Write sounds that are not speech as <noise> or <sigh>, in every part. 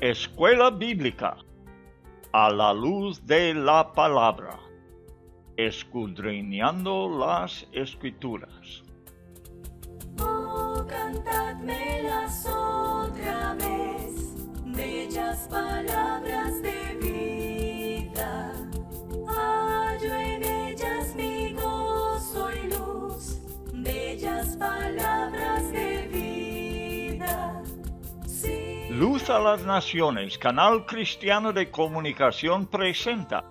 Escuela Bíblica a la luz de la palabra, escudriñando las escrituras. Oh, otra vez, bellas palabras Luz a las Naciones, canal cristiano de comunicación presenta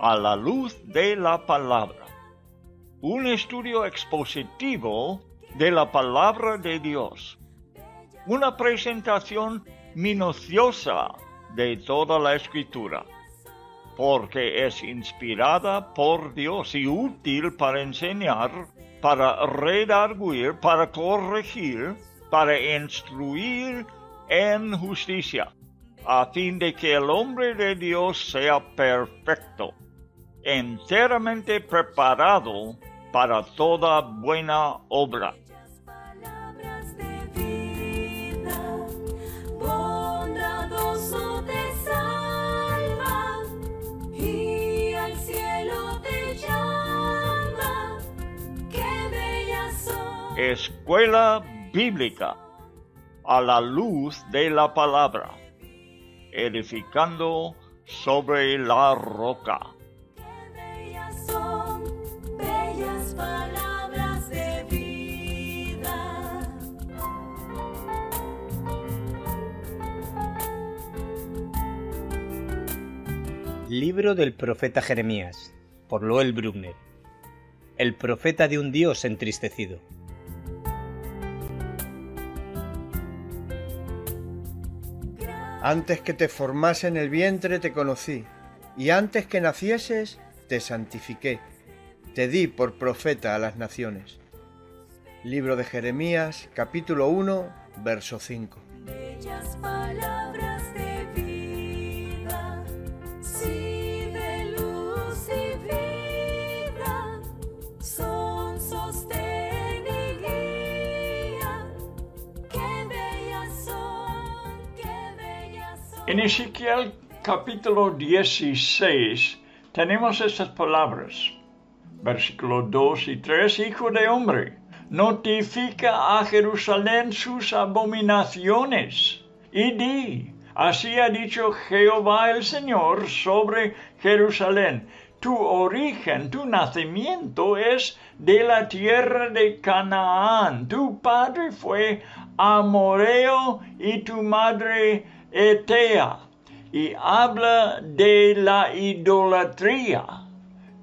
a la luz de la palabra. Un estudio expositivo de la palabra de Dios. Una presentación minuciosa de toda la escritura, porque es inspirada por Dios y útil para enseñar, para redarguir, para corregir, para instruir en justicia, a fin de que el hombre de Dios sea perfecto, enteramente preparado para toda buena obra. Escuela Bíblica a la luz de la palabra, edificando sobre la roca. Bellas son, bellas palabras de vida. Libro del profeta Jeremías, por Loel Brugner. El profeta de un Dios entristecido. Antes que te formase en el vientre te conocí, y antes que nacieses te santifiqué, te di por profeta a las naciones. Libro de Jeremías, capítulo 1, verso 5. En Ezequiel capítulo 16 tenemos estas palabras. Versículos 2 y 3, Hijo de hombre, notifica a Jerusalén sus abominaciones y di, así ha dicho Jehová el Señor sobre Jerusalén. Tu origen, tu nacimiento es de la tierra de Canaán. Tu padre fue Amoreo y tu madre Etea. Y habla de la idolatría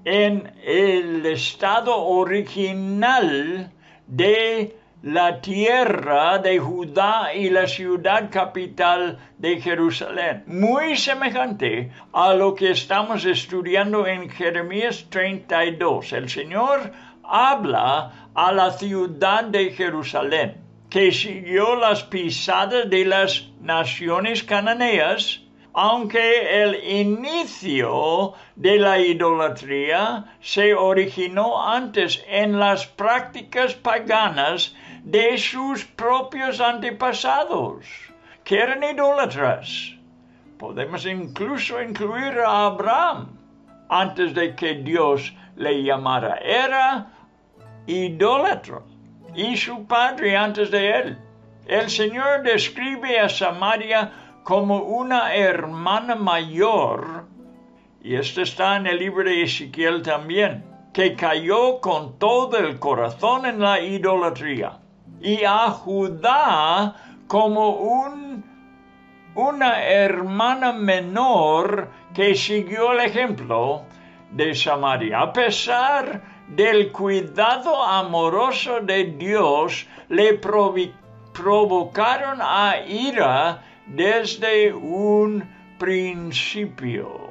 en el estado original de la tierra de Judá y la ciudad capital de Jerusalén. Muy semejante a lo que estamos estudiando en Jeremías 32. El Señor habla a la ciudad de Jerusalén, que siguió las pisadas de las naciones cananeas, aunque el inicio de la idolatría se originó antes en las prácticas paganas de sus propios antepasados, que eran idólatras. Podemos incluso incluir a Abraham antes de que Dios le llamara. Era idólatra y su padre antes de él. El Señor describe a Samaria como una hermana mayor, y esto está en el libro de Ezequiel también, que cayó con todo el corazón en la idolatría, y a Judá como un, una hermana menor que siguió el ejemplo de Samaria. A pesar del cuidado amoroso de Dios, le provocaron a ira desde un principio.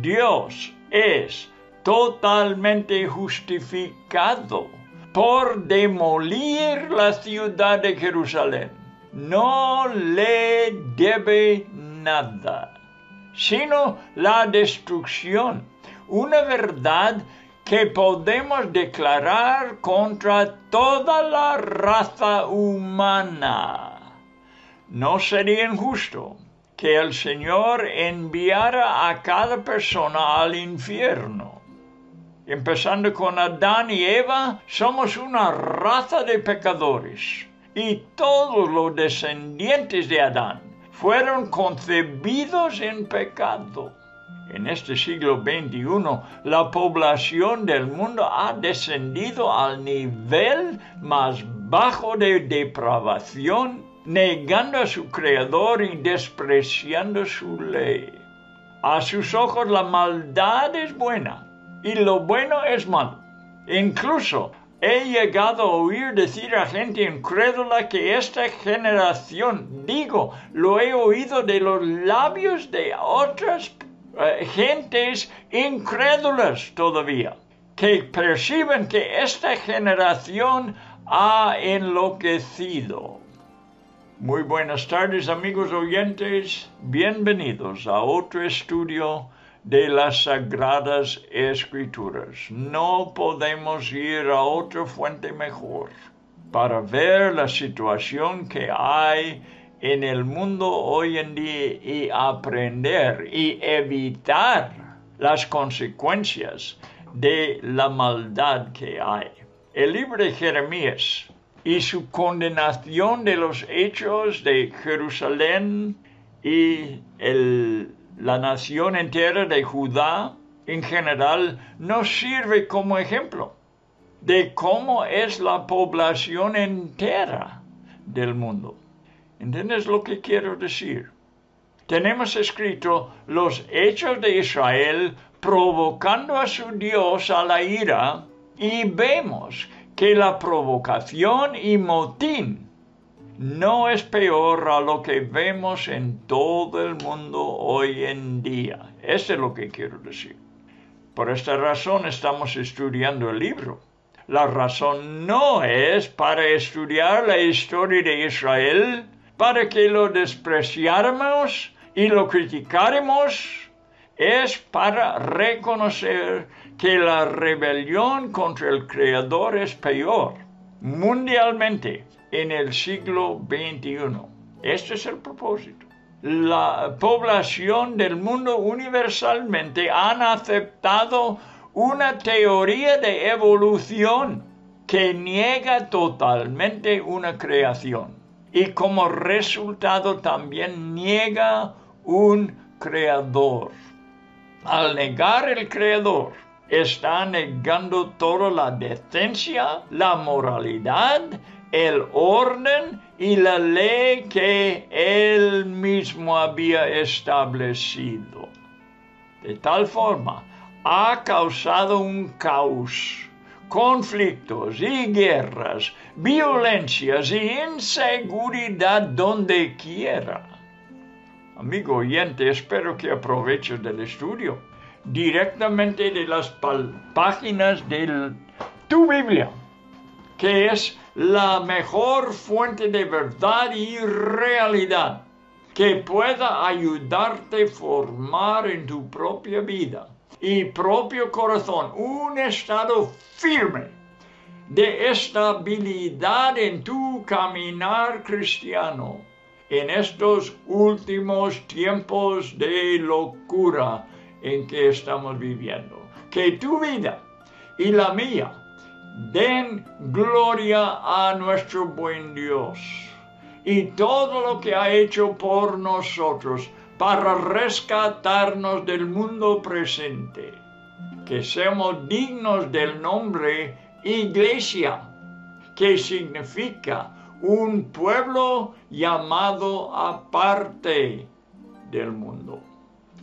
Dios es totalmente justificado por demolir la ciudad de Jerusalén. No le debe nada, sino la destrucción. Una verdad que podemos declarar contra toda la raza humana. No sería injusto que el Señor enviara a cada persona al infierno. Empezando con Adán y Eva, somos una raza de pecadores y todos los descendientes de Adán fueron concebidos en pecado. En este siglo XXI, la población del mundo ha descendido al nivel más bajo de depravación, negando a su Creador y despreciando su ley. A sus ojos la maldad es buena y lo bueno es malo. Incluso he llegado a oír decir a gente incrédula que esta generación, digo, lo he oído de los labios de otras eh, gentes incrédulas todavía, que perciben que esta generación ha enloquecido. Muy buenas tardes amigos oyentes, bienvenidos a otro estudio de las sagradas escrituras. No podemos ir a otra fuente mejor para ver la situación que hay en el mundo hoy en día y aprender y evitar las consecuencias de la maldad que hay. El libro de Jeremías y su condenación de los hechos de Jerusalén y la nación entera de Judá en general nos sirve como ejemplo de cómo es la población entera del mundo. ¿Entiendes lo que quiero decir? Tenemos escrito los hechos de Israel provocando a su Dios a la ira y vemos que la provocación y motín no es peor a lo que vemos en todo el mundo hoy en día. Eso es lo que quiero decir. Por esta razón estamos estudiando el libro. La razón no es para estudiar la historia de Israel, para que lo despreciáramos y lo criticáramos, es para reconocer que la rebelión contra el Creador es peor mundialmente en el siglo XXI. Este es el propósito. La población del mundo universalmente han aceptado una teoría de evolución que niega totalmente una creación y como resultado también niega un creador. Al negar el creador, está negando toda la decencia, la moralidad, el orden y la ley que él mismo había establecido. De tal forma, ha causado un caos conflictos y guerras, violencias y inseguridad donde quiera. Amigo oyente, espero que aproveches del estudio directamente de las páginas de tu Biblia, que es la mejor fuente de verdad y realidad que pueda ayudarte a formar en tu propia vida y propio corazón un estado firme de estabilidad en tu caminar cristiano en estos últimos tiempos de locura en que estamos viviendo. Que tu vida y la mía den gloria a nuestro buen Dios y todo lo que ha hecho por nosotros para rescatarnos del mundo presente, que seamos dignos del nombre iglesia, que significa un pueblo llamado aparte del mundo.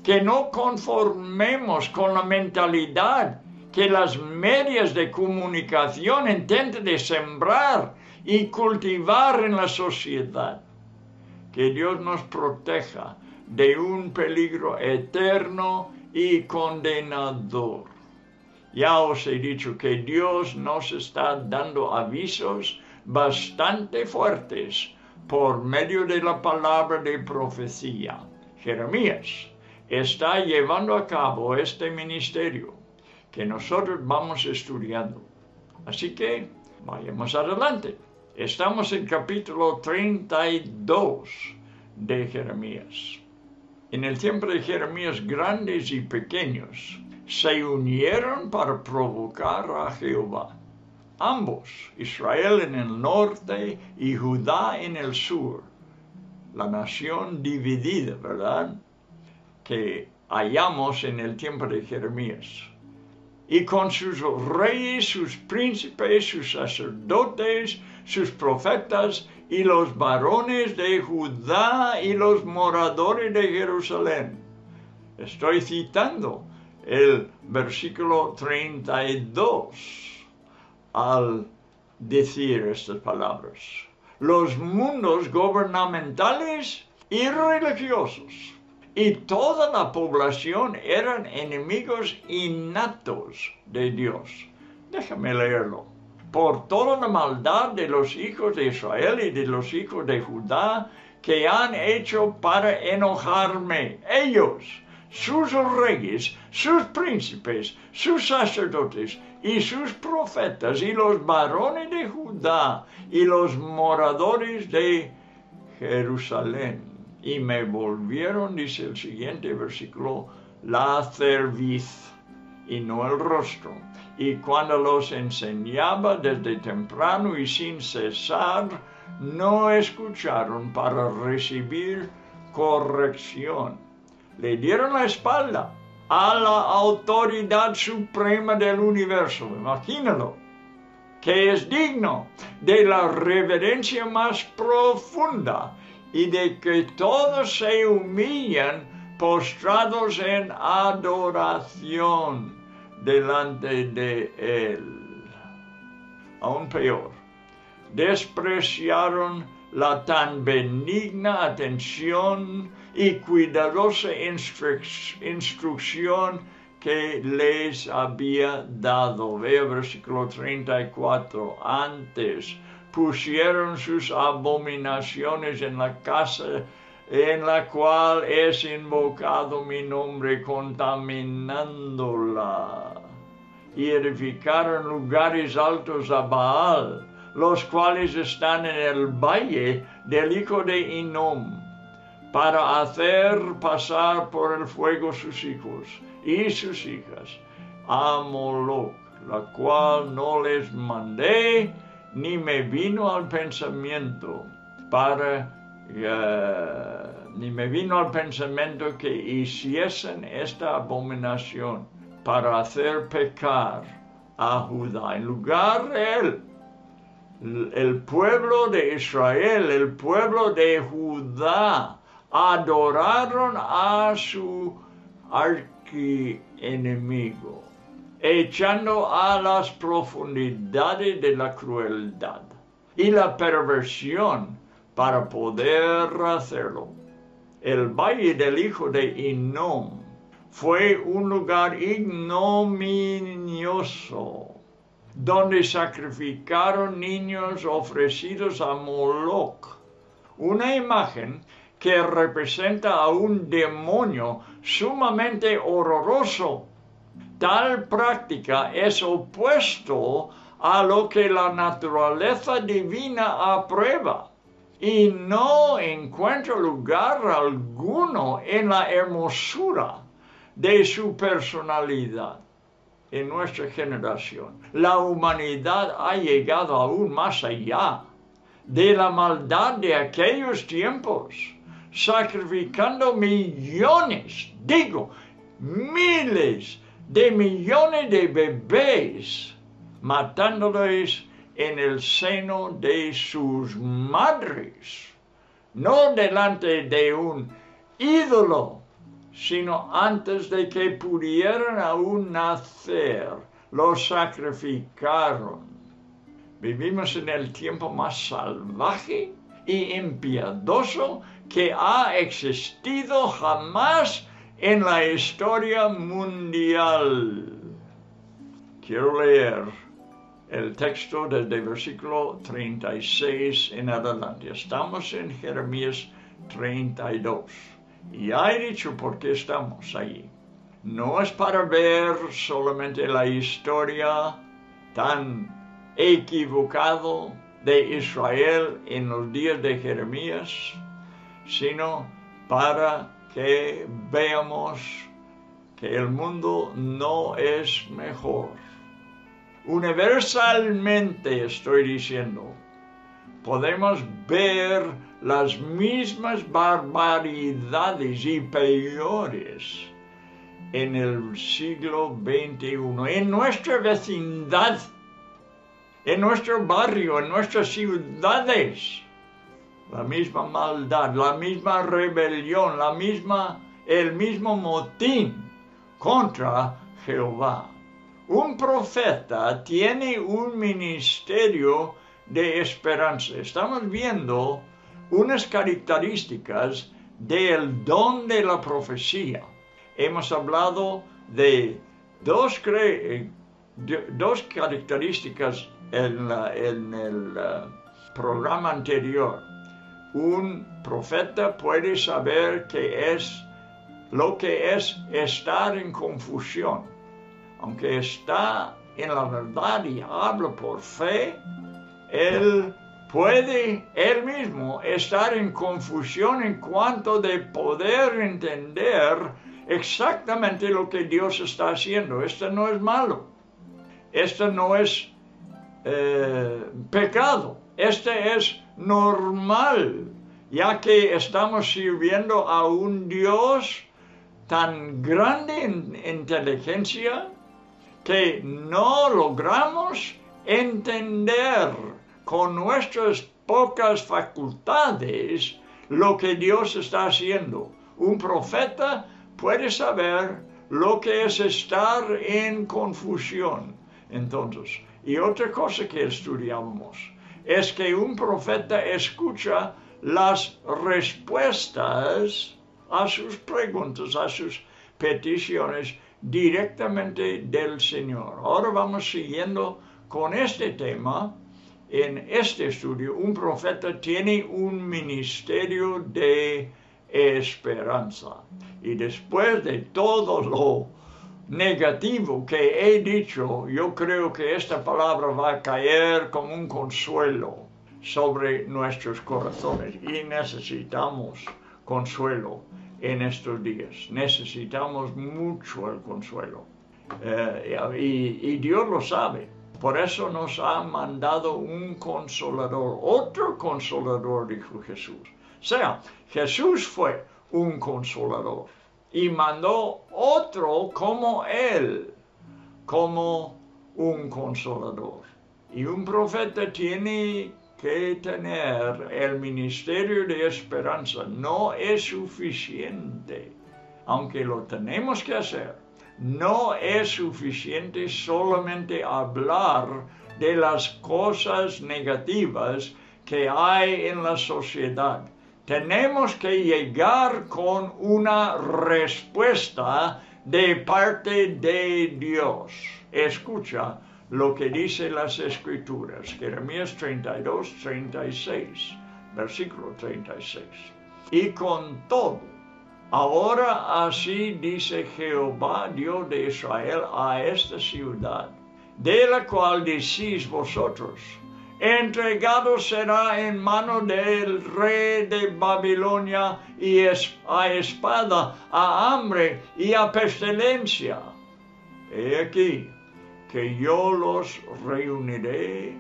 Que no conformemos con la mentalidad que las medias de comunicación intenten sembrar y cultivar en la sociedad. Que Dios nos proteja de un peligro eterno y condenador. Ya os he dicho que Dios nos está dando avisos bastante fuertes por medio de la palabra de profecía. Jeremías está llevando a cabo este ministerio que nosotros vamos estudiando. Así que vayamos adelante. Estamos en capítulo 32 de Jeremías. En el tiempo de Jeremías, grandes y pequeños se unieron para provocar a Jehová. Ambos, Israel en el norte y Judá en el sur. La nación dividida, ¿verdad? Que hallamos en el tiempo de Jeremías. Y con sus reyes, sus príncipes, sus sacerdotes, sus profetas y los varones de Judá y los moradores de Jerusalén. Estoy citando el versículo 32 al decir estas palabras. Los mundos gubernamentales y religiosos y toda la población eran enemigos innatos de Dios. Déjame leerlo. Por toda la maldad de los hijos de Israel y de los hijos de Judá que han hecho para enojarme. Ellos, sus reyes, sus príncipes, sus sacerdotes y sus profetas y los varones de Judá y los moradores de Jerusalén y me volvieron, dice el siguiente versículo, la cerviz y no el rostro. Y cuando los enseñaba desde temprano y sin cesar, no escucharon para recibir corrección. Le dieron la espalda a la autoridad suprema del universo. Imagínalo que es digno de la reverencia más profunda y de que todos se humillan postrados en adoración delante de Él. Aún peor, despreciaron la tan benigna atención y cuidadosa instrucción que les había dado. Vea versículo 34. Antes pusieron sus abominaciones en la casa en la cual es invocado mi nombre, contaminándola. Y edificaron lugares altos a Baal, los cuales están en el valle del hijo de Inom, para hacer pasar por el fuego sus hijos y sus hijas a Moloch, la cual no les mandé, ni me vino al pensamiento para eh, ni me vino al pensamiento que hiciesen esta abominación para hacer pecar a Judá. En lugar de él, el pueblo de Israel, el pueblo de Judá, adoraron a su archienemigo echando a las profundidades de la crueldad y la perversión para poder hacerlo. El valle del hijo de Inom fue un lugar ignominioso donde sacrificaron niños ofrecidos a Moloch, una imagen que representa a un demonio sumamente horroroso. Tal práctica es opuesto a lo que la naturaleza divina aprueba y no encuentra lugar alguno en la hermosura de su personalidad. En nuestra generación, la humanidad ha llegado aún más allá de la maldad de aquellos tiempos, sacrificando millones, digo, miles de millones de bebés, matándolos en el seno de sus madres, no delante de un ídolo, sino antes de que pudieran aún nacer, los sacrificaron. Vivimos en el tiempo más salvaje y impiedoso que ha existido jamás en la historia mundial. Quiero leer el texto desde versículo 36 en adelante. Estamos en Jeremías 32. Y hay dicho por qué estamos ahí. No es para ver solamente la historia tan equivocado de Israel en los días de Jeremías, sino para que veamos que el mundo no es mejor. Universalmente estoy diciendo, podemos ver las mismas barbaridades y peores en el siglo XXI, en nuestra vecindad, en nuestro barrio, en nuestras ciudades. La misma maldad, la misma rebelión, la misma, el mismo motín contra Jehová. Un profeta tiene un ministerio de esperanza. Estamos viendo unas características del don de la profecía. Hemos hablado de dos, dos características en, el uh, programa anterior. Un profeta puede saber qué es lo que es estar en confusión. Aunque está en la verdad y habla por fe, él puede él mismo estar en confusión en cuanto de poder entender exactamente lo que Dios está haciendo. Esto no es malo. Esto no es eh, pecado. Este es normal, ya que estamos sirviendo a un Dios tan grande en inteligencia que no logramos entender con nuestras pocas facultades lo que Dios está haciendo. Un profeta puede saber lo que es estar en confusión. Entonces, y otra cosa que estudiamos es que un profeta escucha las respuestas a sus preguntas, a sus peticiones directamente del Señor. Ahora vamos siguiendo con este tema. En este estudio, un profeta tiene un ministerio de esperanza. Y después de todo lo negativo que he dicho, yo creo que esta palabra va a caer como un consuelo sobre nuestros corazones y necesitamos consuelo en estos días. Necesitamos mucho el consuelo. Eh, y, y Dios lo sabe. Por eso nos ha mandado un consolador, otro consolador, dijo Jesús. O sea, Jesús fue un consolador y mandó otro como él, como un consolador. Y un profeta tiene que tener el ministerio de esperanza no es suficiente, aunque lo tenemos que hacer. No es suficiente solamente hablar de las cosas negativas que hay en la sociedad. Tenemos que llegar con una respuesta de parte de Dios. Escucha, lo que dice las escrituras, Jeremías 32, 36, versículo 36. Y con todo, ahora así dice Jehová, Dios de Israel, a esta ciudad, de la cual decís vosotros, entregado será en mano del rey de Babilonia y a espada, a hambre y a pestilencia. He aquí, que yo los reuniré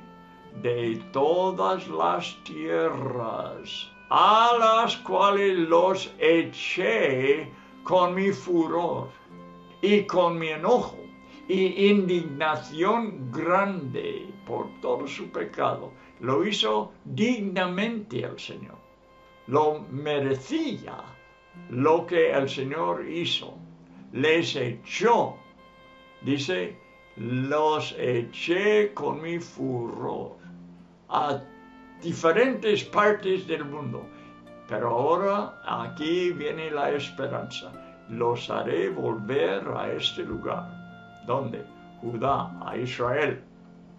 de todas las tierras, a las cuales los eché con mi furor y con mi enojo y indignación grande por todo su pecado. Lo hizo dignamente el Señor. Lo merecía lo que el Señor hizo. Les echó, dice, los eché con mi furor a diferentes partes del mundo. Pero ahora aquí viene la esperanza. Los haré volver a este lugar. donde Judá, a Israel.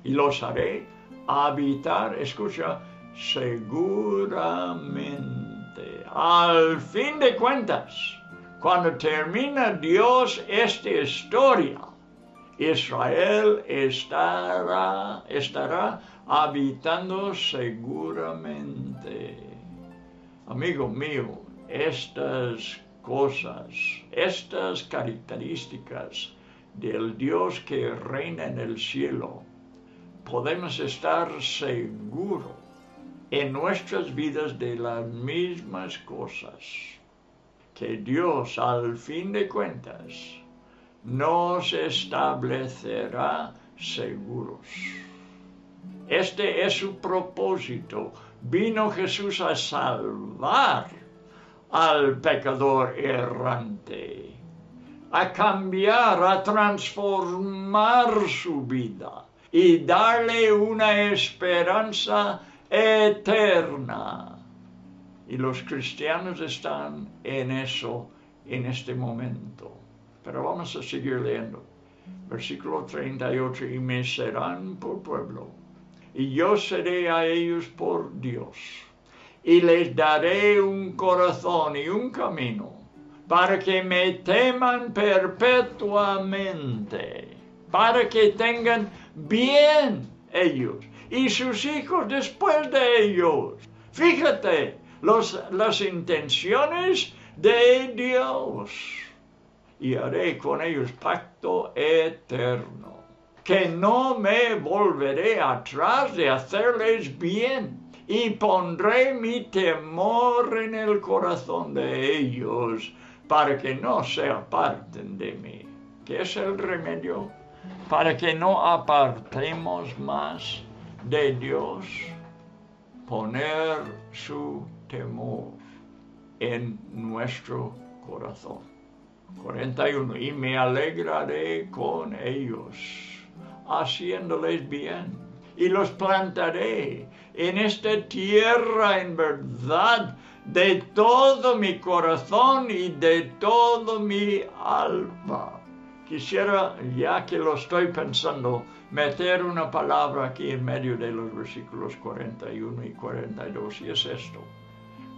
Y los haré habitar, escucha, seguramente. Al fin de cuentas, cuando termina Dios esta historia, Israel estará, estará habitando seguramente. Amigo mío, estas cosas, estas características del Dios que reina en el cielo, podemos estar seguros en nuestras vidas de las mismas cosas que Dios al fin de cuentas nos establecerá seguros. Este es su propósito. Vino Jesús a salvar al pecador errante, a cambiar, a transformar su vida y darle una esperanza eterna. Y los cristianos están en eso en este momento. Pero vamos a seguir leyendo. Versículo 38, y me serán por pueblo, y yo seré a ellos por Dios, y les daré un corazón y un camino, para que me teman perpetuamente, para que tengan bien ellos y sus hijos después de ellos. Fíjate los, las intenciones de Dios. Y haré con ellos pacto eterno, que no me volveré atrás de hacerles bien, y pondré mi temor en el corazón de ellos, para que no se aparten de mí. ¿Qué es el remedio? Para que no apartemos más de Dios, poner su temor en nuestro corazón. 41. Y me alegraré con ellos, haciéndoles bien, y los plantaré en esta tierra en verdad de todo mi corazón y de todo mi alma. Quisiera, ya que lo estoy pensando, meter una palabra aquí en medio de los versículos 41 y 42, y es esto.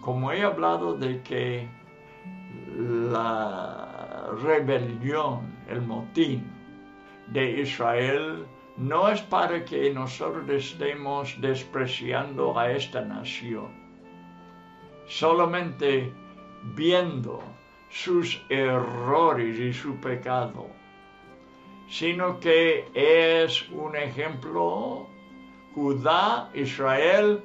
Como he hablado de que la rebelión, el motín de Israel, no es para que nosotros estemos despreciando a esta nación, solamente viendo sus errores y su pecado sino que es un ejemplo. Judá, Israel,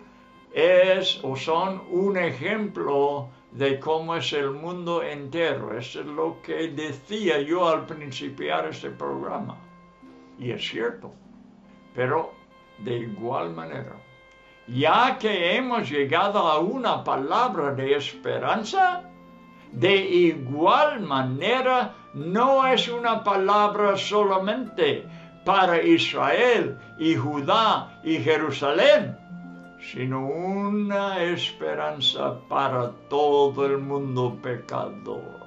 es o son un ejemplo de cómo es el mundo entero. Eso es lo que decía yo al principiar este programa. Y es cierto. Pero de igual manera, ya que hemos llegado a una palabra de esperanza, de igual manera no es una palabra solamente para Israel y Judá y Jerusalén, sino una esperanza para todo el mundo pecador.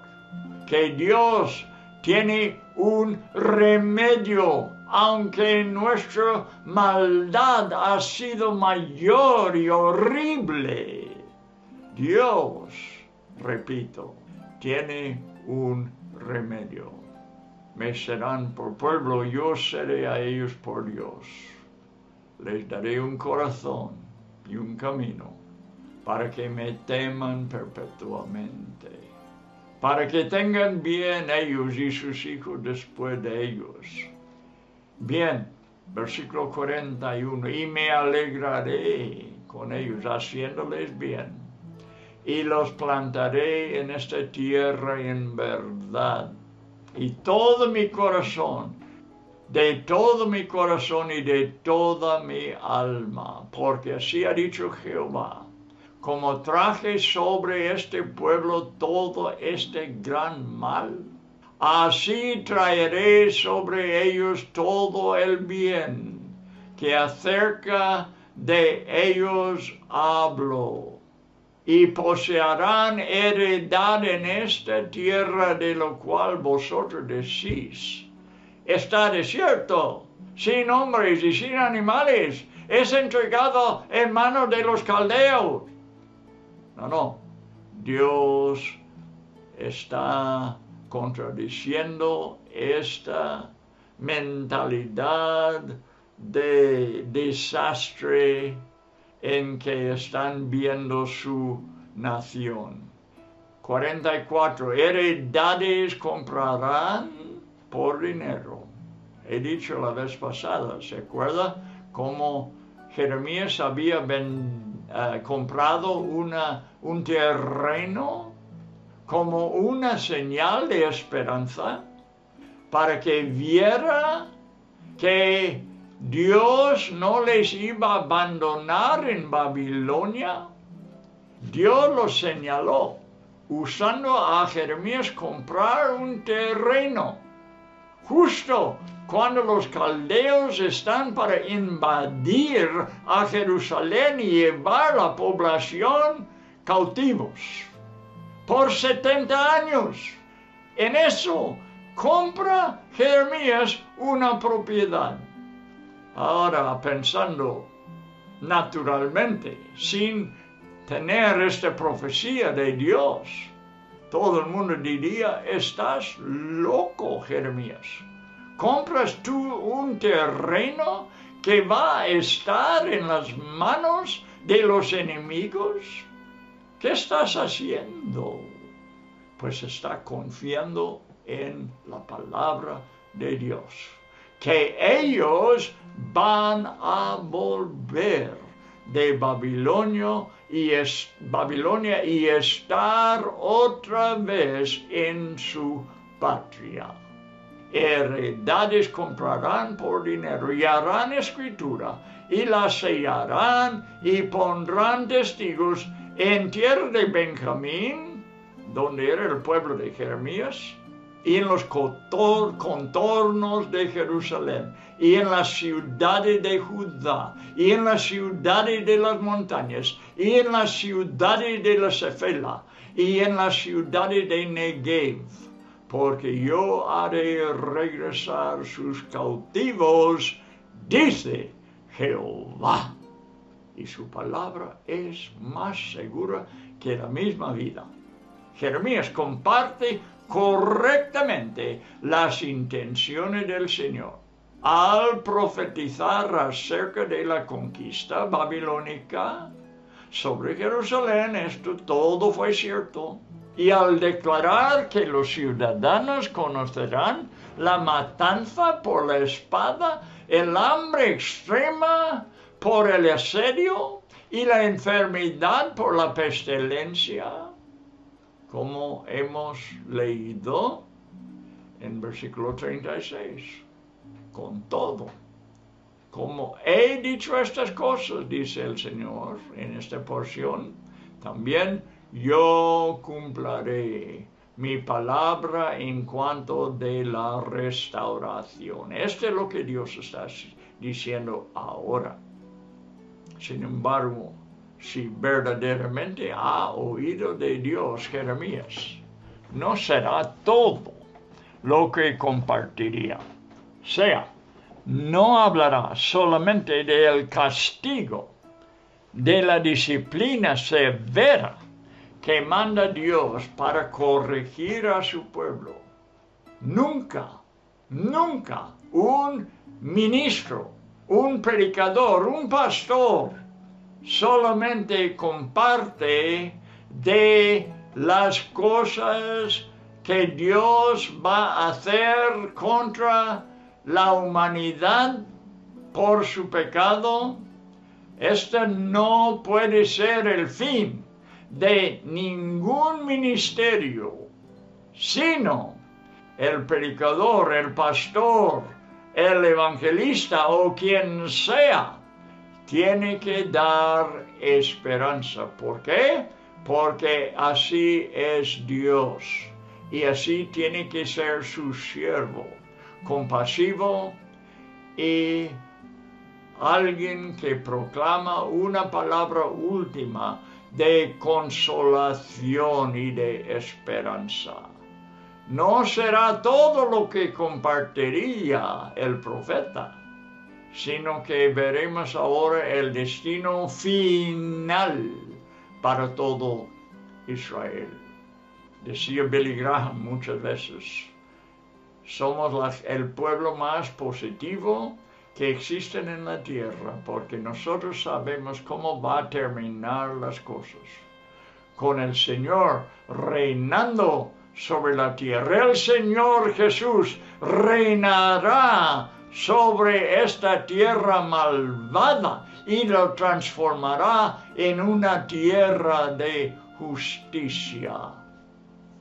Que Dios tiene un remedio, aunque nuestra maldad ha sido mayor y horrible. Dios, repito, tiene un remedio. Me serán por pueblo, yo seré a ellos por Dios. Les daré un corazón y un camino para que me teman perpetuamente, para que tengan bien ellos y sus hijos después de ellos. Bien, versículo 41, y me alegraré con ellos, haciéndoles bien y los plantaré en esta tierra en verdad. Y todo mi corazón, de todo mi corazón y de toda mi alma, porque así ha dicho Jehová, como traje sobre este pueblo todo este gran mal, así traeré sobre ellos todo el bien que acerca de ellos hablo y poseerán heredad en esta tierra de lo cual vosotros decís. Está desierto, sin hombres y sin animales, es entregado en manos de los caldeos. No, no, Dios está contradiciendo esta mentalidad de desastre en que están viendo su nación. 44. Heredades comprarán por dinero. He dicho la vez pasada, ¿se acuerda? Cómo Jeremías había eh, comprado una, un terreno como una señal de esperanza para que viera que Dios no les iba a abandonar en Babilonia. Dios los señaló usando a Jeremías comprar un terreno justo cuando los caldeos están para invadir a Jerusalén y llevar la población cautivos por 70 años. En eso compra Jeremías una propiedad. Ahora pensando naturalmente, sin tener esta profecía de Dios, todo el mundo diría, estás loco, Jeremías. ¿Compras tú un terreno que va a estar en las manos de los enemigos? ¿Qué estás haciendo? Pues está confiando en la palabra de Dios, que ellos van a volver de Babilonia y, es- Babilonia y estar otra vez en su patria. Heredades comprarán por dinero y harán escritura y la sellarán y pondrán testigos en tierra de Benjamín, donde era el pueblo de Jeremías, y en los contornos de Jerusalén, y en las ciudades de Judá, y en las ciudades de las montañas, y en las ciudades de la Cefela, y en las ciudades de Negev, porque yo haré regresar sus cautivos, dice Jehová. Y su palabra es más segura que la misma vida. Jeremías comparte correctamente las intenciones del Señor al profetizar acerca de la conquista babilónica sobre Jerusalén. Esto todo fue cierto. Y al declarar que los ciudadanos conocerán la matanza por la espada, el hambre extrema por el asedio y la enfermedad por la pestilencia, como hemos leído en versículo 36, con todo. Como he dicho estas cosas, dice el Señor en esta porción, también yo cumpliré mi palabra en cuanto de la restauración. Esto es lo que Dios está diciendo ahora. Sin embargo, si verdaderamente ha oído de Dios Jeremías, no será todo lo que compartiría. Sea, no hablará solamente del castigo, de la disciplina severa que manda Dios para corregir a su pueblo. Nunca, nunca un ministro, un predicador, un pastor solamente comparte de las cosas que Dios va a hacer contra la humanidad por su pecado. Este no puede ser el fin de ningún ministerio, sino el predicador, el pastor, el evangelista o quien sea, tiene que dar esperanza. ¿Por qué? Porque así es Dios y así tiene que ser su siervo, compasivo y alguien que proclama una palabra última de consolación y de esperanza. No será todo lo que compartiría el profeta, sino que veremos ahora el destino final para todo Israel. Decía Billy Graham muchas veces, somos el pueblo más positivo que existen en la tierra, porque nosotros sabemos cómo va a terminar las cosas. con el Señor reinando sobre la tierra. El Señor Jesús reinará sobre esta tierra malvada y lo transformará en una tierra de justicia.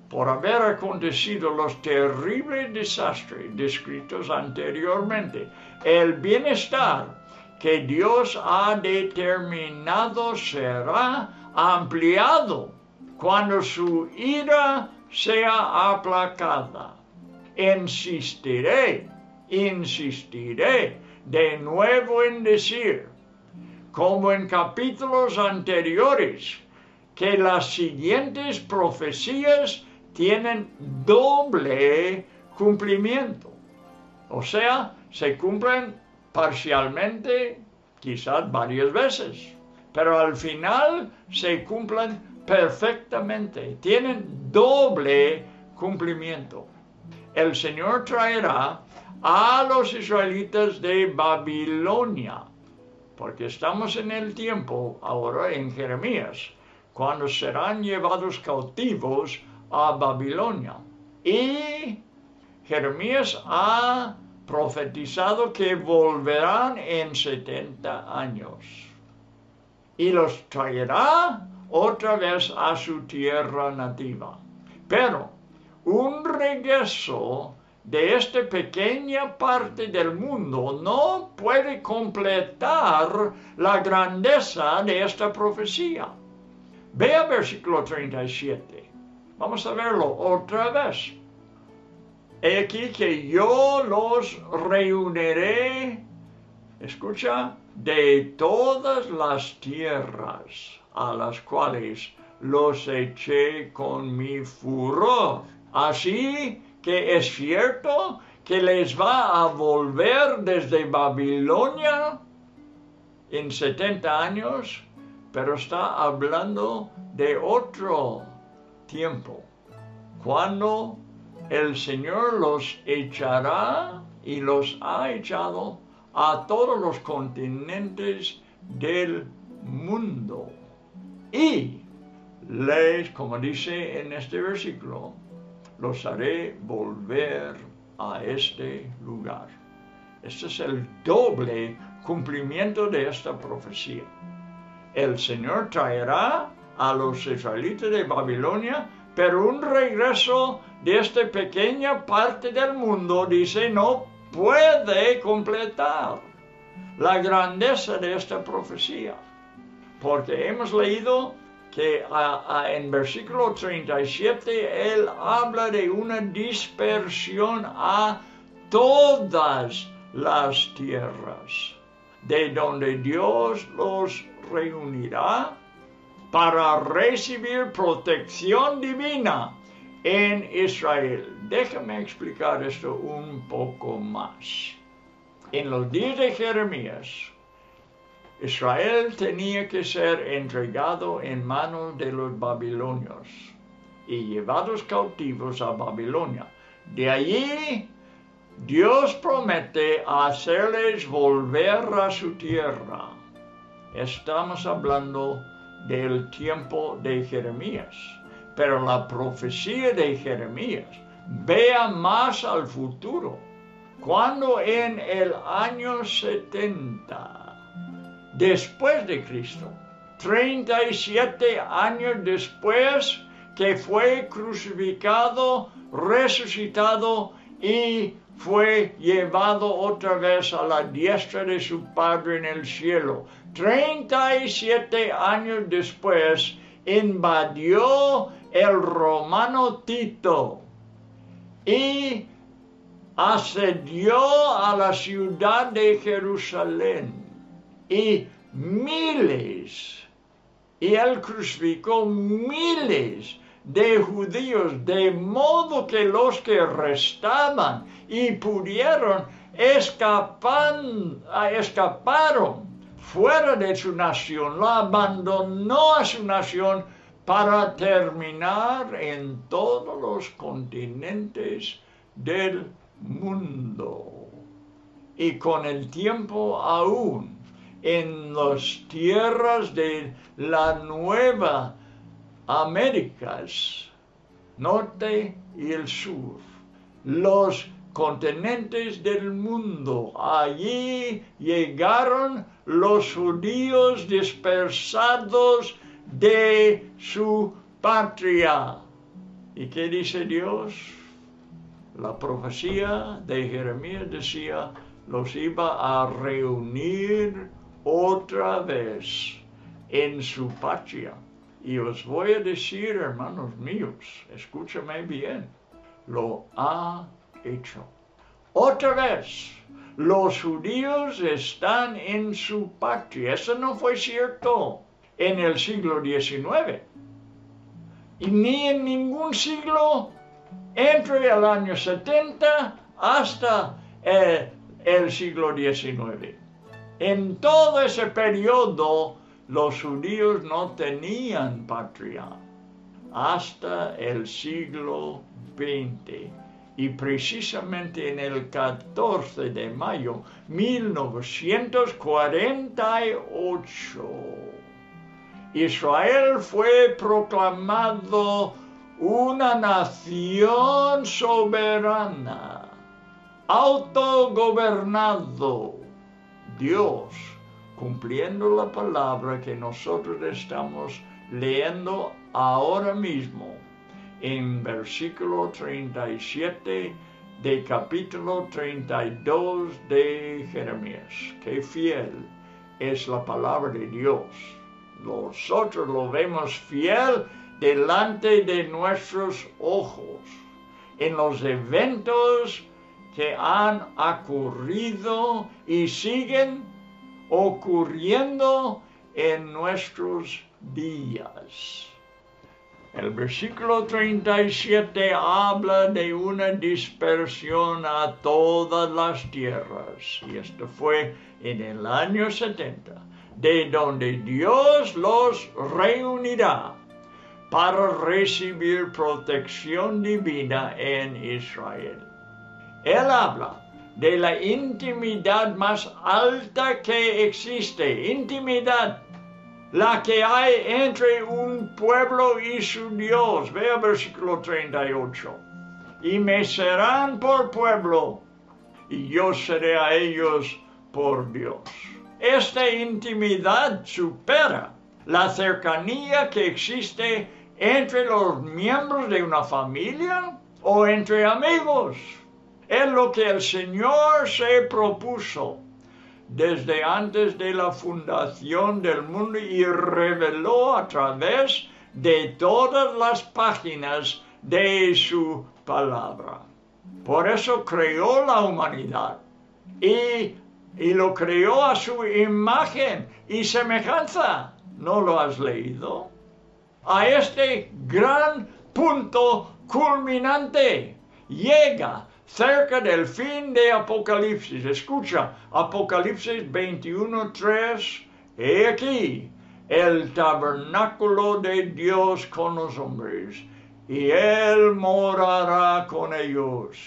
Por haber acontecido los terribles desastres descritos anteriormente, el bienestar que Dios ha determinado será ampliado cuando su ira sea aplacada. Insistiré, insistiré de nuevo en decir, como en capítulos anteriores, que las siguientes profecías tienen doble cumplimiento. O sea, se cumplen parcialmente, quizás varias veces, pero al final se cumplen perfectamente, tienen doble cumplimiento. El Señor traerá a los israelitas de Babilonia, porque estamos en el tiempo ahora en Jeremías, cuando serán llevados cautivos a Babilonia. Y Jeremías ha profetizado que volverán en 70 años y los traerá otra vez a su tierra nativa. Pero un regreso de esta pequeña parte del mundo no puede completar la grandeza de esta profecía. Vea versículo 37. Vamos a verlo otra vez. He aquí que yo los reuniré, escucha, de todas las tierras a las cuales los eché con mi furor. Así que es cierto que les va a volver desde Babilonia en 70 años, pero está hablando de otro tiempo, cuando el Señor los echará y los ha echado a todos los continentes del mundo. Y les, como dice en este versículo, los haré volver a este lugar. Este es el doble cumplimiento de esta profecía. El Señor traerá a los israelitas de Babilonia, pero un regreso de esta pequeña parte del mundo, dice, no puede completar la grandeza de esta profecía. Porque hemos leído que en versículo 37 él habla de una dispersión a todas las tierras, de donde Dios los reunirá para recibir protección divina en Israel. Déjame explicar esto un poco más. En los días de Jeremías, Israel tenía que ser entregado en manos de los babilonios y llevados cautivos a Babilonia. De allí Dios promete hacerles volver a su tierra. Estamos hablando del tiempo de Jeremías, pero la profecía de Jeremías vea más al futuro. Cuando en el año 70 después de Cristo. 37 años después que fue crucificado, resucitado y fue llevado otra vez a la diestra de su Padre en el cielo. 37 años después invadió el romano Tito y asedió a la ciudad de Jerusalén y miles, y él crucificó miles de judíos, de modo que los que restaban y pudieron escapan, escaparon fuera de su nación, la abandonó a su nación para terminar en todos los continentes del mundo. Y con el tiempo aún en las tierras de la nueva Américas, norte y el sur, los continentes del mundo. Allí llegaron los judíos dispersados de su patria. ¿Y qué dice Dios? La profecía de Jeremías decía, los iba a reunir otra vez en su patria. Y os voy a decir, hermanos míos, escúchame bien, lo ha hecho. Otra vez, los judíos están en su patria. Eso no fue cierto en el siglo XIX. Y ni en ningún siglo entre el año 70 hasta eh, el siglo XIX. En todo ese periodo los judíos no tenían patria hasta el siglo XX y precisamente en el 14 de mayo 1948 Israel fue proclamado una nación soberana, autogobernado. Dios, cumpliendo la palabra que nosotros estamos leyendo ahora mismo en versículo 37 de capítulo 32 de Jeremías. Qué fiel es la palabra de Dios. Nosotros lo vemos fiel delante de nuestros ojos en los eventos que han ocurrido y siguen ocurriendo en nuestros días. El versículo 37 habla de una dispersión a todas las tierras, y esto fue en el año 70, de donde Dios los reunirá para recibir protección divina en Israel. Él habla de la intimidad más alta que existe, intimidad la que hay entre un pueblo y su Dios. Vea versículo 38. Y me serán por pueblo, y yo seré a ellos por Dios. Esta intimidad supera la cercanía que existe entre los miembros de una familia o entre amigos. Es lo que el Señor se propuso desde antes de la fundación del mundo y reveló a través de todas las páginas de su palabra. Por eso creó la humanidad y, y lo creó a su imagen y semejanza. ¿No lo has leído? A este gran punto culminante llega cerca del fin de Apocalipsis. Escucha, Apocalipsis 21.3, he aquí el tabernáculo de Dios con los hombres, y Él morará con ellos,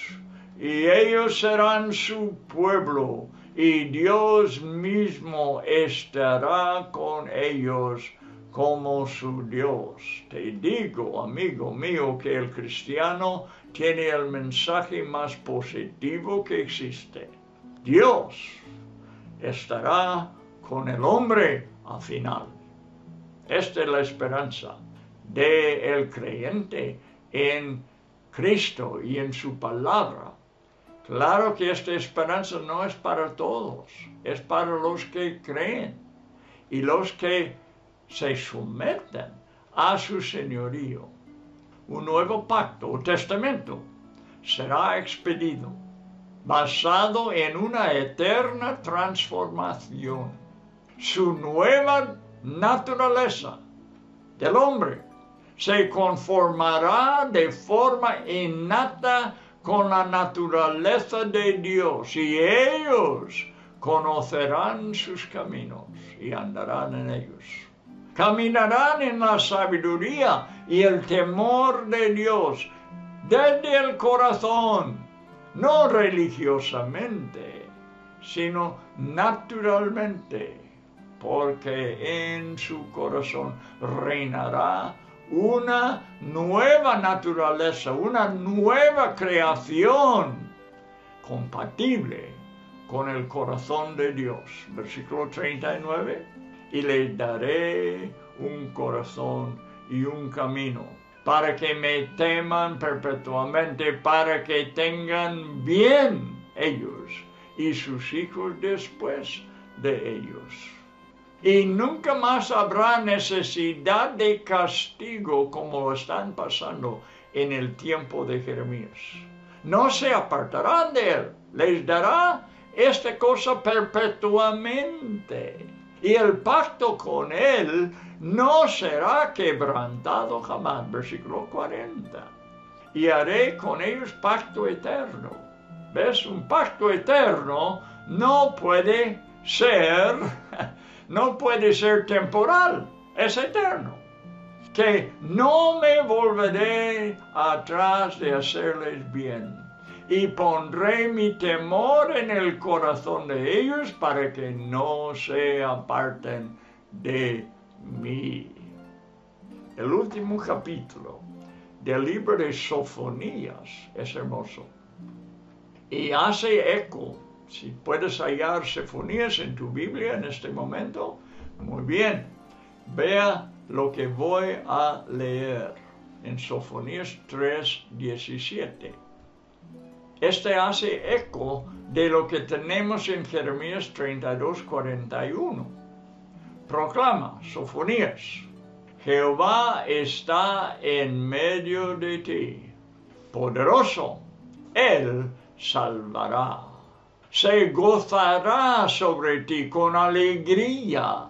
y ellos serán su pueblo, y Dios mismo estará con ellos como su Dios. Te digo, amigo mío, que el cristiano tiene el mensaje más positivo que existe. Dios estará con el hombre al final. Esta es la esperanza del el creyente en Cristo y en su palabra. Claro que esta esperanza no es para todos, es para los que creen y los que se someten a su señorío un nuevo pacto o testamento será expedido basado en una eterna transformación. Su nueva naturaleza del hombre se conformará de forma innata con la naturaleza de Dios y ellos conocerán sus caminos y andarán en ellos. Caminarán en la sabiduría y el temor de Dios desde el corazón, no religiosamente, sino naturalmente, porque en su corazón reinará una nueva naturaleza, una nueva creación compatible con el corazón de Dios. Versículo 39. Y les daré un corazón y un camino para que me teman perpetuamente, para que tengan bien ellos y sus hijos después de ellos. Y nunca más habrá necesidad de castigo como lo están pasando en el tiempo de Jeremías. No se apartarán de él, les dará esta cosa perpetuamente. Y el pacto con él no será quebrantado jamás. Versículo 40. Y haré con ellos pacto eterno. ¿Ves? Un pacto eterno no puede ser, <laughs> no puede ser temporal, es eterno. Que no me volveré atrás de hacerles bien y pondré mi temor en el corazón de ellos para que no se aparten de mí. El último capítulo del libro de Sofonías es hermoso y hace eco. Si puedes hallar Sofonías en tu Biblia en este momento, muy bien. Vea lo que voy a leer en Sofonías 3, 17. Este hace eco de lo que tenemos en Jeremías 32, 41. Proclama, Sofonías, Jehová está en medio de ti, poderoso, Él salvará. Se gozará sobre ti con alegría,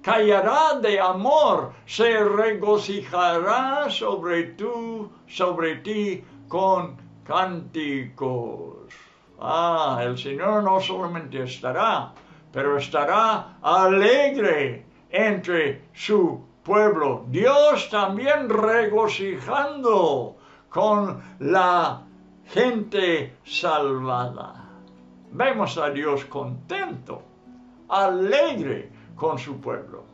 callará de amor, se regocijará sobre, tú, sobre ti con cánticos. Ah, el Señor no solamente estará, pero estará alegre entre su pueblo. Dios también regocijando con la gente salvada. Vemos a Dios contento, alegre con su pueblo.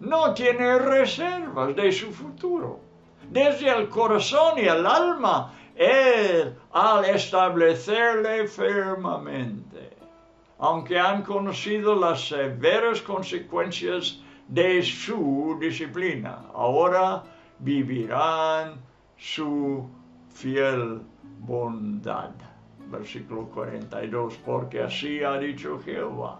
No tiene reservas de su futuro. Desde el corazón y el alma, Él al establecerle firmemente. Aunque han conocido las severas consecuencias de su disciplina, ahora vivirán su fiel bondad. Versículo 42, porque así ha dicho Jehová,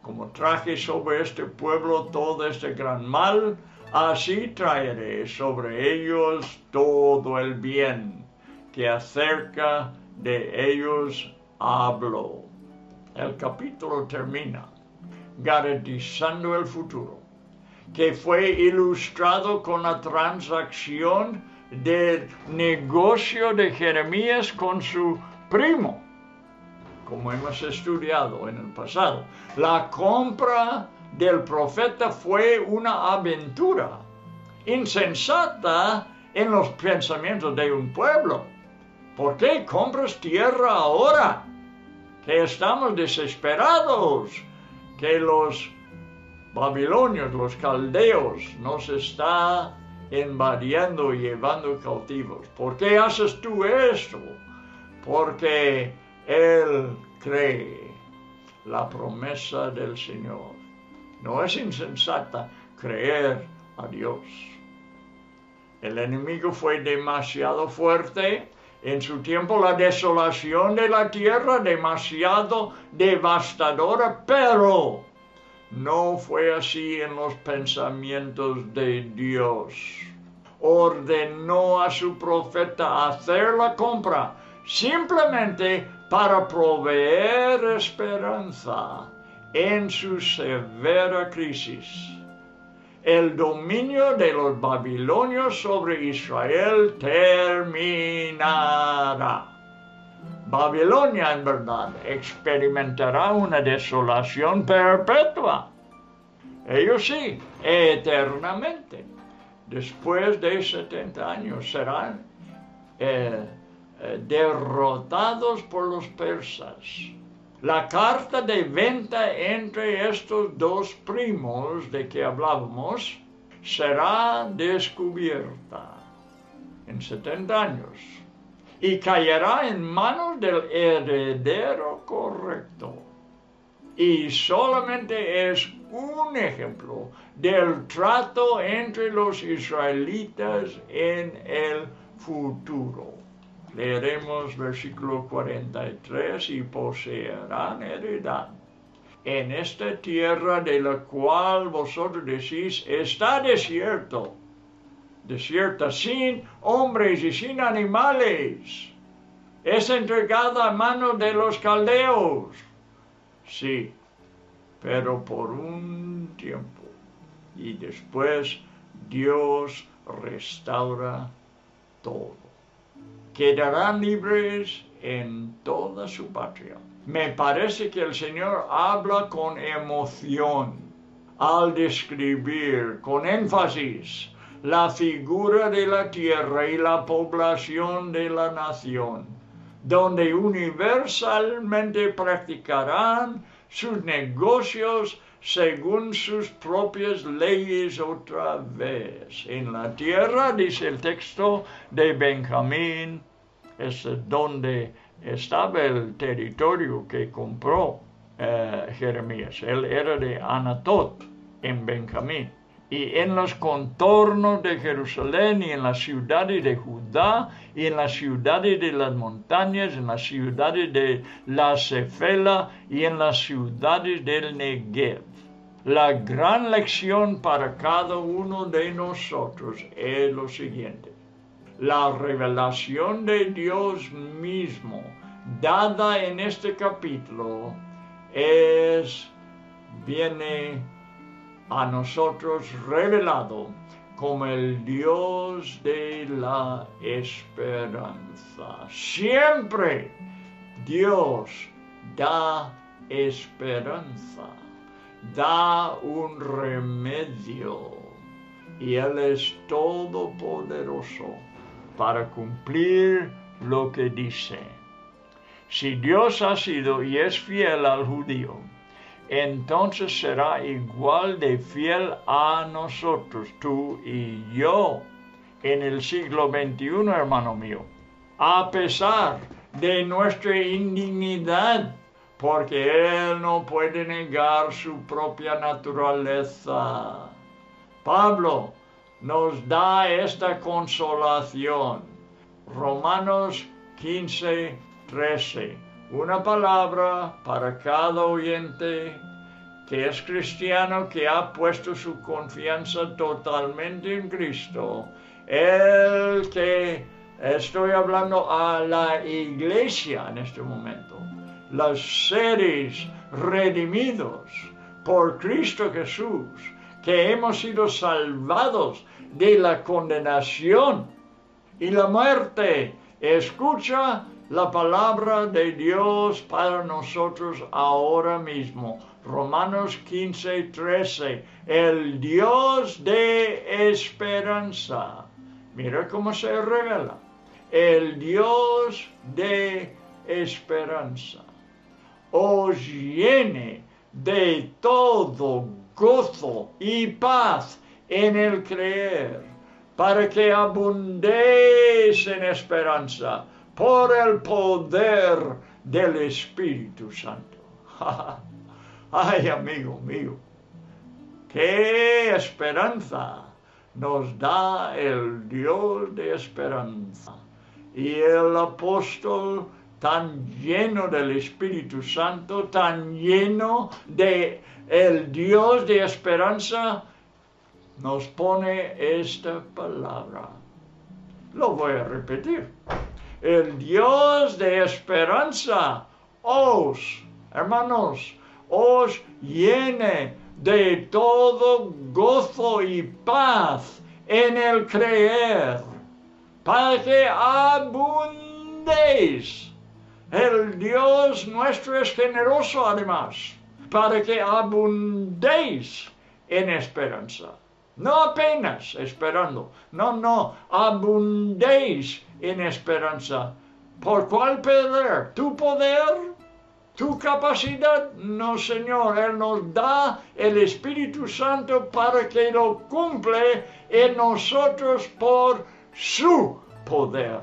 como traje sobre este pueblo todo este gran mal, así traeré sobre ellos todo el bien que acerca de ellos hablo. El capítulo termina garantizando el futuro, que fue ilustrado con la transacción del negocio de Jeremías con su primo, como hemos estudiado en el pasado. La compra del profeta fue una aventura insensata en los pensamientos de un pueblo. ¿Por qué compras tierra ahora? Que estamos desesperados, que los babilonios, los caldeos, nos está invadiendo y llevando cautivos. ¿Por qué haces tú esto? Porque Él cree la promesa del Señor. No es insensata creer a Dios. El enemigo fue demasiado fuerte. En su tiempo la desolación de la tierra demasiado devastadora, pero no fue así en los pensamientos de Dios. Ordenó a su profeta hacer la compra simplemente para proveer esperanza en su severa crisis. El dominio de los babilonios sobre Israel terminará. Babilonia en verdad experimentará una desolación perpetua. Ellos sí, eternamente. Después de 70 años serán eh, eh, derrotados por los persas. La carta de venta entre estos dos primos de que hablábamos será descubierta en 70 años y caerá en manos del heredero correcto. Y solamente es un ejemplo del trato entre los israelitas en el futuro. Leeremos versículo 43 y poseerán heredad en esta tierra de la cual vosotros decís está desierto, desierta sin hombres y sin animales. Es entregada a manos de los caldeos. Sí, pero por un tiempo. Y después Dios restaura todo. Quedarán libres en toda su patria. Me parece que el Señor habla con emoción al describir con énfasis la figura de la tierra y la población de la nación, donde universalmente practicarán sus negocios según sus propias leyes otra vez. En la tierra, dice el texto de Benjamín, es donde estaba el territorio que compró eh, Jeremías. Él era de Anatot, en Benjamín. Y en los contornos de Jerusalén y en las ciudades de Judá y en las ciudades de las montañas, en las ciudades de la Cefela y en las ciudades del Negev. La gran lección para cada uno de nosotros es lo siguiente la revelación de Dios mismo dada en este capítulo es viene a nosotros revelado como el Dios de la esperanza. Siempre Dios da esperanza, da un remedio y Él es todopoderoso para cumplir lo que dice. Si Dios ha sido y es fiel al judío, entonces será igual de fiel a nosotros, tú y yo, en el siglo XXI, hermano mío. A pesar de nuestra indignidad, porque Él no puede negar su propia naturaleza. Pablo nos da esta consolación. Romanos 15, 13. Una palabra para cada oyente que es cristiano, que ha puesto su confianza totalmente en Cristo. El que estoy hablando a la iglesia en este momento. Los seres redimidos por Cristo Jesús, que hemos sido salvados de la condenación y la muerte. Escucha la palabra de Dios para nosotros ahora mismo. Romanos 15, 13. El Dios de esperanza. Mira cómo se revela. El Dios de esperanza. Os llene de todo gozo y paz en el creer, para que abundéis en esperanza por el poder del Espíritu Santo. <laughs> Ay, amigo mío, qué esperanza nos da el Dios de esperanza. Y el apóstol tan lleno del Espíritu Santo, tan lleno de el Dios de esperanza, nos pone esta palabra. Lo voy a repetir el Dios de esperanza os, hermanos, os llene de todo gozo y paz en el creer, para que abundéis. El Dios nuestro es generoso además, para que abundéis en esperanza. No apenas esperando, no, no, abundéis en esperanza. ¿Por cuál poder? ¿Tu poder? tu capacidad, no Señor, Él nos da el Espíritu Santo para que lo cumple en nosotros por su poder,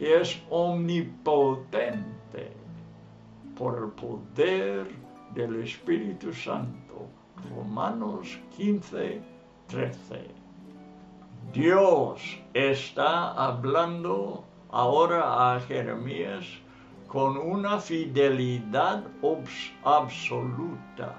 que es omnipotente, por el poder del Espíritu Santo. Romanos 15, 13. Dios está hablando ahora a Jeremías con una fidelidad absoluta.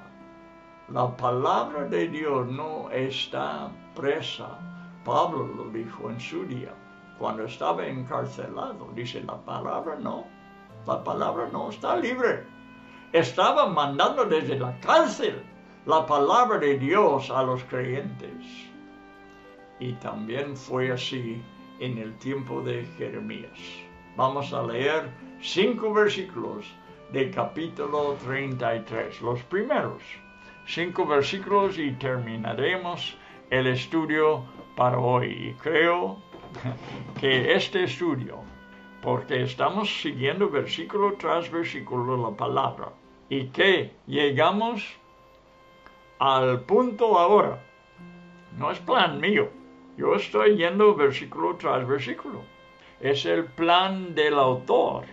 La palabra de Dios no está presa. Pablo lo dijo en su día, cuando estaba encarcelado. Dice, la palabra no, la palabra no está libre. Estaba mandando desde la cárcel la palabra de Dios a los creyentes. Y también fue así en el tiempo de Jeremías. Vamos a leer cinco versículos del capítulo 33, los primeros cinco versículos y terminaremos el estudio para hoy. Y creo <laughs> que este estudio, porque estamos siguiendo versículo tras versículo la palabra, y que llegamos al punto ahora, no es plan mío, yo estoy yendo versículo tras versículo. Es el plan del autor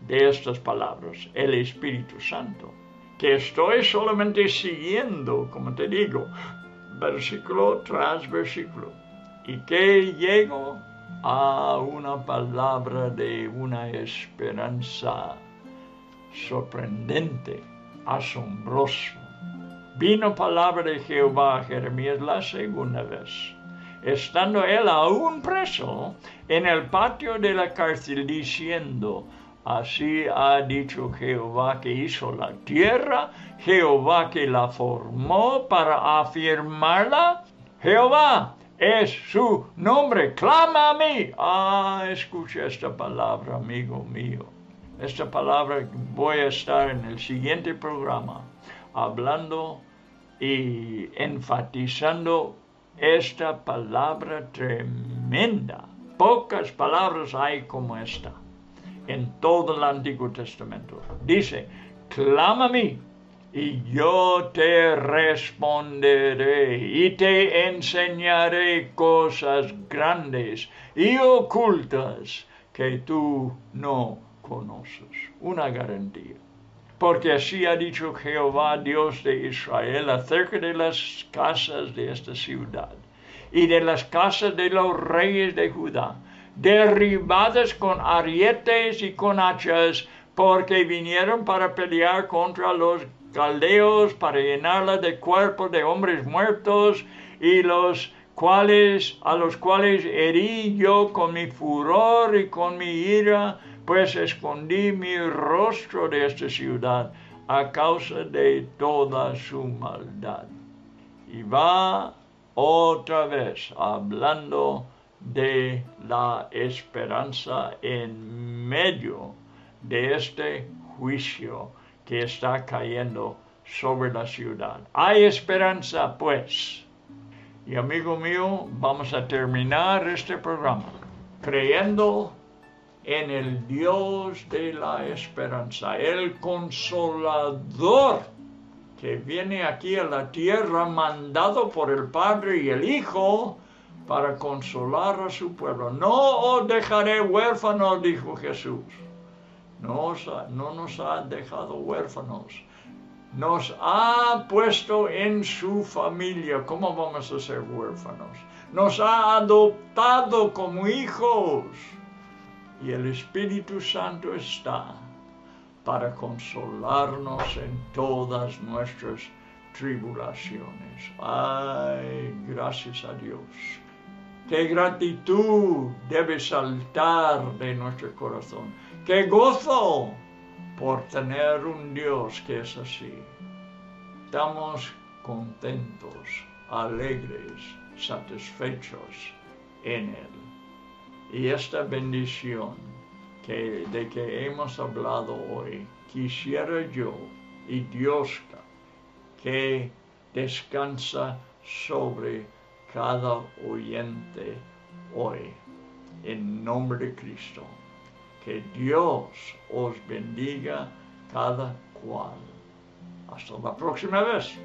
de estas palabras, el Espíritu Santo, que estoy solamente siguiendo, como te digo, versículo tras versículo, y que llego a una palabra de una esperanza sorprendente, asombroso. Vino palabra de Jehová a Jeremías la segunda vez estando él aún preso en el patio de la cárcel, diciendo, Así ha dicho Jehová que hizo la tierra, Jehová que la formó para afirmarla. Jehová es su nombre, clama a mí. Ah, escucha esta palabra, amigo mío. Esta palabra voy a estar en el siguiente programa hablando y enfatizando esta palabra tremenda. Pocas palabras hay como esta en todo el Antiguo Testamento. Dice, clama a mí y yo te responderé y te enseñaré cosas grandes y ocultas que tú no conoces. Una garantía porque así ha dicho Jehová Dios de Israel acerca de las casas de esta ciudad y de las casas de los reyes de Judá, derribadas con arietes y con hachas, porque vinieron para pelear contra los caldeos, para llenarla de cuerpos de hombres muertos, y los cuales, a los cuales herí yo con mi furor y con mi ira, pues escondí mi rostro de esta ciudad a causa de toda su maldad. Y va otra vez hablando de la esperanza en medio de este juicio que está cayendo sobre la ciudad. Hay esperanza, pues. Y amigo mío, vamos a terminar este programa creyendo en el Dios de la esperanza, el consolador que viene aquí a la tierra mandado por el Padre y el Hijo para consolar a su pueblo. No os dejaré huérfanos, dijo Jesús. No, no nos ha dejado huérfanos. Nos ha puesto en su familia. ¿Cómo vamos a ser huérfanos? Nos ha adoptado como hijos y el Espíritu Santo está para consolarnos en todas nuestras tribulaciones. Ay, gracias a Dios. Qué gratitud debe saltar de nuestro corazón. Qué gozo por tener un Dios que es así. Estamos contentos, alegres, satisfechos en Él. Y esta bendición que, de que hemos hablado hoy, quisiera yo y Dios que descansa sobre cada oyente hoy. En nombre de Cristo. Que Dios os bendiga cada cual. Hasta la próxima vez.